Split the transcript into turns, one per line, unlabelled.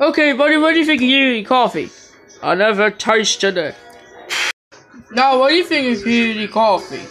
Okay, buddy, what do you think of Community Coffee? I never tasted it. Now, what do you think of Community Coffee?